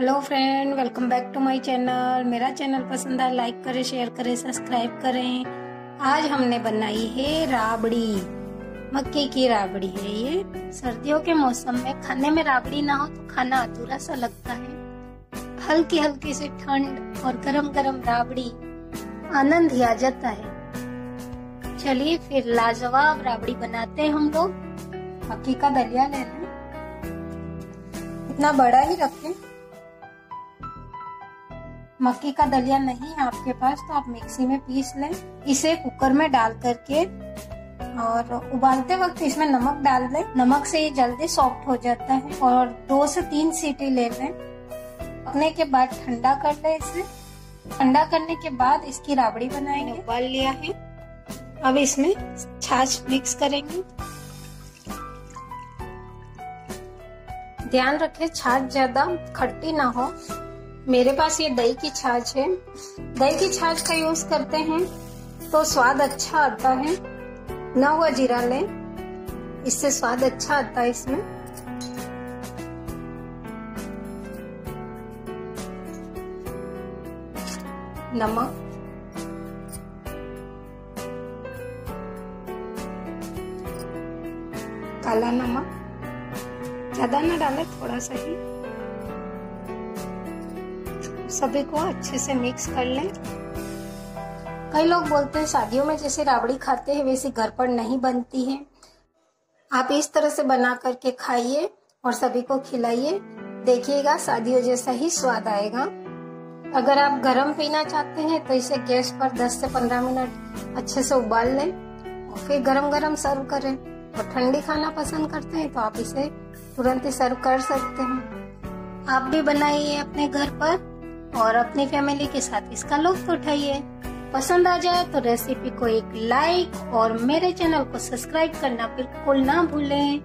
Hello friend welcome back to my channel मेरा channel पसंद है लाइक करें शेयर करें सब्सक्राइब करें. आज हमने बनाई है राबड़ी। मक्के की राबड़ी है ये। सर्दियों के मौसम में खाने में राबड़ी ना हो तो खाना अधूरा सा लगता है। हल्की हल्की सी ठंड और गरम गरम राबड़ी। आनंद ही आ जाता है। चलिए फिर लाजवाब राबड़ी बनाते हैं हम लोग। मक्की का दलिया लेना इतना बड़ा ही रखें। मक्की का दलिया नहीं है आपके पास तो आप मिक्सी में पीस लें। इसे कुकर में डाल करके और उबालते वक्त इसमें नमक डाल दें। नमक से ये जल्दी सॉफ्ट हो जाता है और दो से तीन सीटी ले लें। पकने के बाद ठंडा कर लें इसे। ठंडा करने के बाद इसकी राबड़ी बनाएँगे। उबाल लिया है। अब इसमें छाछ मिक्स करेंगे। ध्यान रखें छाछ ज़्यादा खट्टी ना हो। मेरे पास ये दही की छाछ है। दही की छाछ का यूज़ करते हैं तो स्वाद अच्छा आता है। ना हुआ जीरा लें, इससे स्वाद अच्छा आता है इसमें। नमक। काला नमक। ज़्यादा ना डालें, थोड़ा सा ही। सभी को अच्छे से मिक्स कर लें। कई लोग बोलते हैं, शादियों में जैसे राबड़ी खाते हैं, वैसे घर पर नहीं बनती है। आप इस तरह से बना करके खाइए और सभी को खिलाइए। देखिएगा, शादियों जैसा ही स्वाद आएगा। अगर आप गरम पीना चाहते हैं तो इसे गैस पर 10 से 15 मिनट अच्छे से उबाल लें और फिर गरम गरम सर्व करें। और ठंडी खाना पसंद करते हैं तो आप इसे तुरंत ही सर्व कर सकते हैं। आप भी बनाइए अपने घर पर। और अपनी फैमिली के साथ इसका लुत्फ उठाइए। पसंद आ जाए तो रेसिपी को एक लाइक और मेरे चैनल को सब्सक्राइब करना बिल्कुल ना भूलें।